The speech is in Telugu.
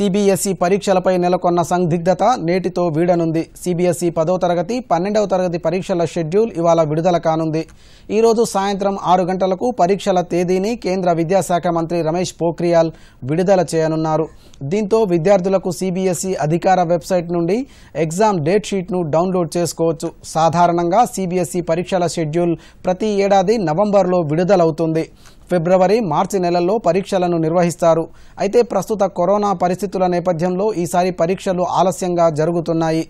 సిబిఎస్ఈ పరీక్షలపై నెలకొన్న సందిగ్ధత నేటితో వీడనుంది. సిబిఎస్ఈ పదో తరగతి పన్నెండవ తరగతి పరీక్షల షెడ్యూల్ ఇవాళ విడుదల కానుంది. ఈరోజు సాయంత్రం ఆరు గంటలకు పరీక్షల తేదీని కేంద్ర విద్యాశాఖ మంత్రి రమేష్ పోఖ్రియాల్ విడుదల చేయనున్నారు. దీంతో విద్యార్థులకు సిబిఎస్ఈ అధికార వెబ్సైట్ నుండి ఎగ్జామ్ డేట్ షీట్ను డౌన్లోడ్ చేసుకోవచ్చు. సాధారణంగా సిబిఎస్ఈ పరీక్షల షెడ్యూల్ ప్రతి ఏడాది నవంబర్లో విడుదలవుతుంది. ఫిబ్రవరి మార్చి నెలల్లో పరీక్షలను నిర్వహిస్తారు. అయితే ప్రస్తుత కరోనా పరిస్థితుల నేపథ్యంలో ఈసారి పరీక్షలు ఆలస్యంగా జరుగుతున్నాయి.